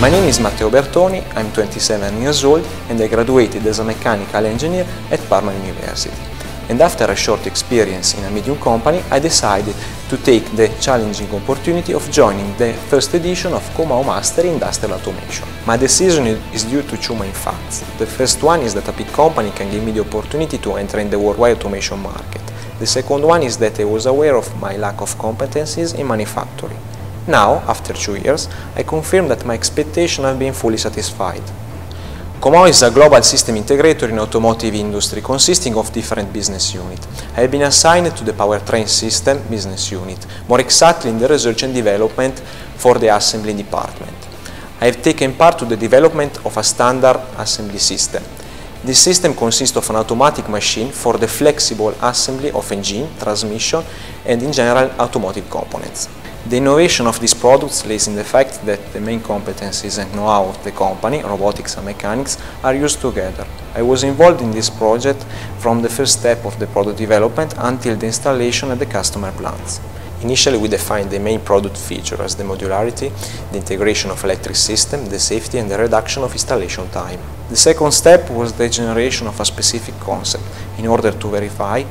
My name is Matteo Bertoni, I'm 27 years old and I graduated as a mechanical engineer at Parma University. And after a short experience in a medium company, I decided to take the challenging opportunity of joining the first edition of Comau Master Industrial Automation. My decision is due to two main facts. The first one is that a big company can give me the opportunity to enter in the worldwide automation market. The second one is that I was aware of my lack of competencies in manufacturing. Now, after two years, I confirm that my expectations have been fully satisfied. Comau is a global system integrator in automotive industry consisting of different business units. I have been assigned to the powertrain system business unit, more exactly in the research and development for the assembly department. I have taken part to the development of a standard assembly system. This system consists of an automatic machine for the flexible assembly of engine, transmission and in general automotive components. The innovation of these products lays in the fact that the main competencies and know-how of the company, robotics and mechanics, are used together. I was involved in this project from the first step of the product development until the installation at the customer plants. Initially we defined the main product feature as the modularity, the integration of electric system, the safety and the reduction of installation time. The second step was the generation of a specific concept in order to verify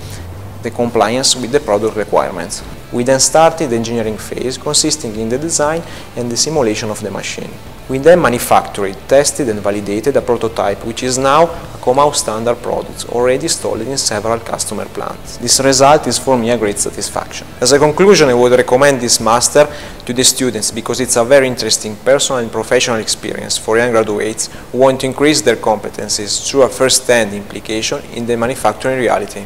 the compliance with the product requirements. We then started the engineering phase consisting in the design and the simulation of the machine. We then manufactured, tested and validated a prototype which is now Comau standard products already installed in several customer plants. This result is for me a great satisfaction. As a conclusion I would recommend this master to the students because it's a very interesting personal and professional experience for young graduates who want to increase their competencies through a first-hand implication in the manufacturing reality.